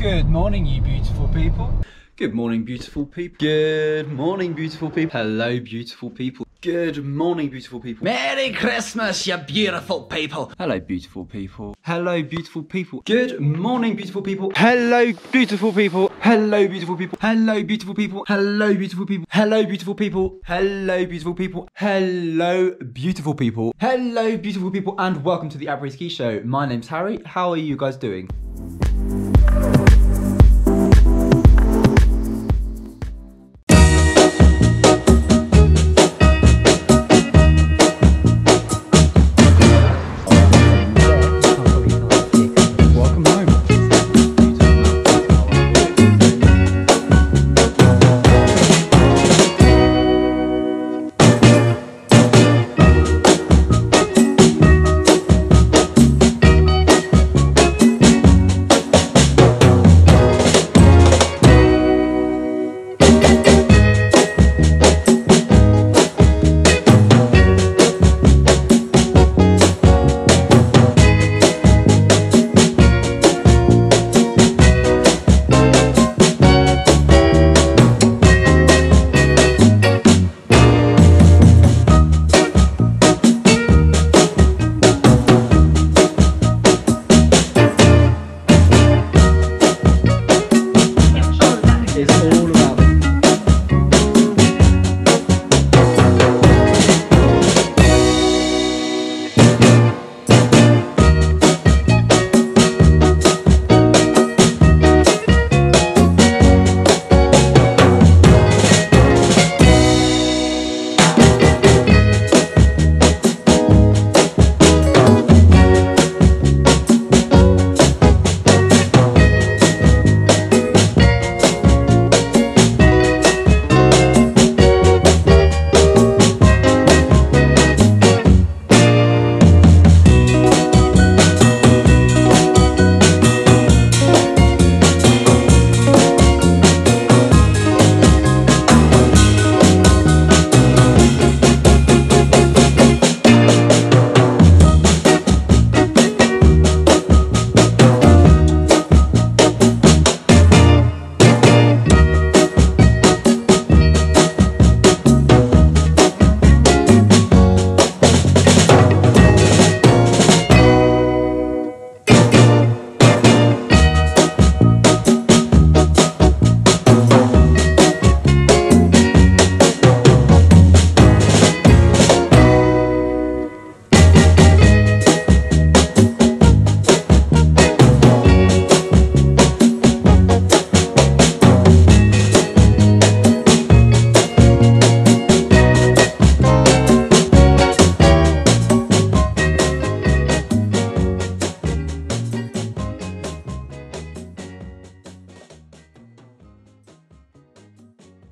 Good morning, you beautiful people. Good morning, beautiful people. Good morning, beautiful people. Hello, beautiful people. Good morning, beautiful people. Merry Christmas, you beautiful people. Hello, beautiful people. Hello, beautiful people. Good morning, beautiful people. Hello, beautiful people. Hello, beautiful people. Hello, beautiful people. Hello, beautiful people. Hello, beautiful people. Hello, beautiful people. Hello, beautiful people. Hello, beautiful people, and welcome to the Apres Ski Show. My name's Harry. How are you guys doing?